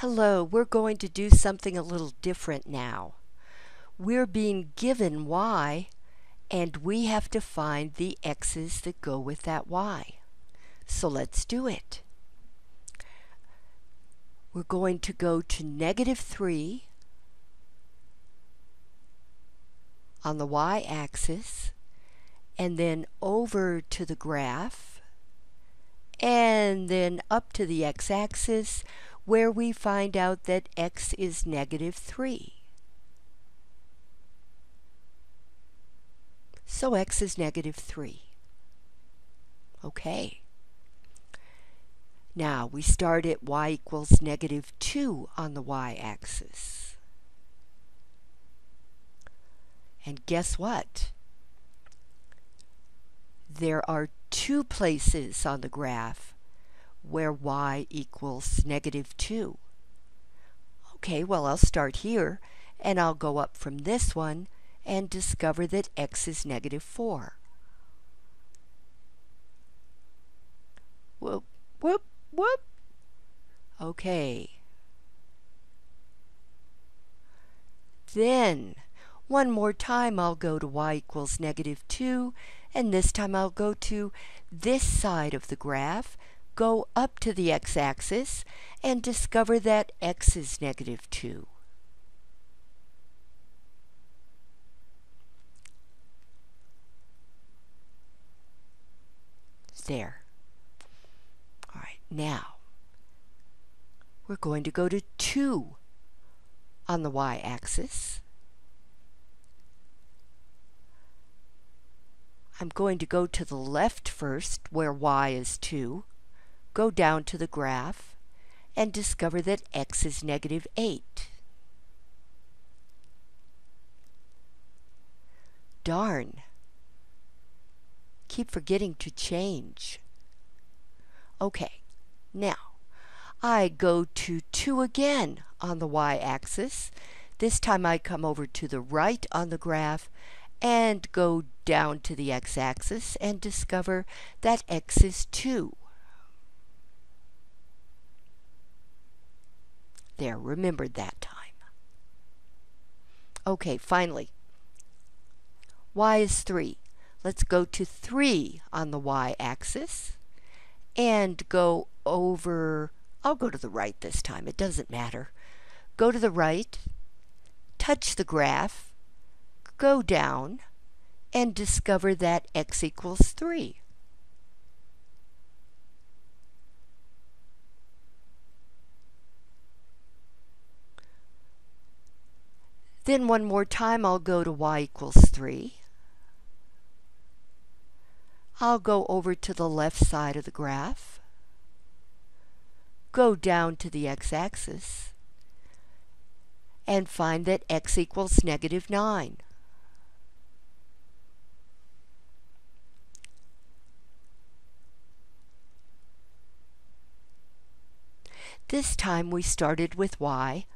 Hello, we're going to do something a little different now. We're being given y, and we have to find the x's that go with that y. So let's do it. We're going to go to negative 3 on the y-axis, and then over to the graph, and then up to the x-axis, where we find out that x is negative 3. So x is negative 3. Okay. Now we start at y equals negative 2 on the y-axis. And guess what? There are two places on the graph where y equals negative 2. Okay, well I'll start here and I'll go up from this one and discover that x is negative 4. Whoop, whoop, whoop. Okay. Then, one more time I'll go to y equals negative 2, and this time I'll go to this side of the graph go up to the x-axis and discover that x is negative 2. There. All right, now we're going to go to 2 on the y-axis. I'm going to go to the left first, where y is 2 go down to the graph and discover that x is negative 8. Darn. Keep forgetting to change. Okay, now I go to 2 again on the y-axis. This time I come over to the right on the graph and go down to the x-axis and discover that x is 2. There, remembered that time. Okay, finally, y is 3. Let's go to 3 on the y-axis and go over, I'll go to the right this time, it doesn't matter. Go to the right, touch the graph, go down, and discover that x equals 3. Then one more time I'll go to y equals 3. I'll go over to the left side of the graph, go down to the x-axis, and find that x equals negative 9. This time we started with y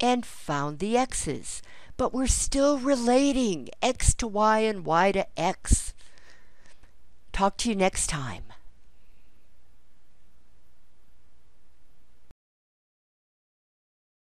and found the x's. But we're still relating x to y and y to x. Talk to you next time.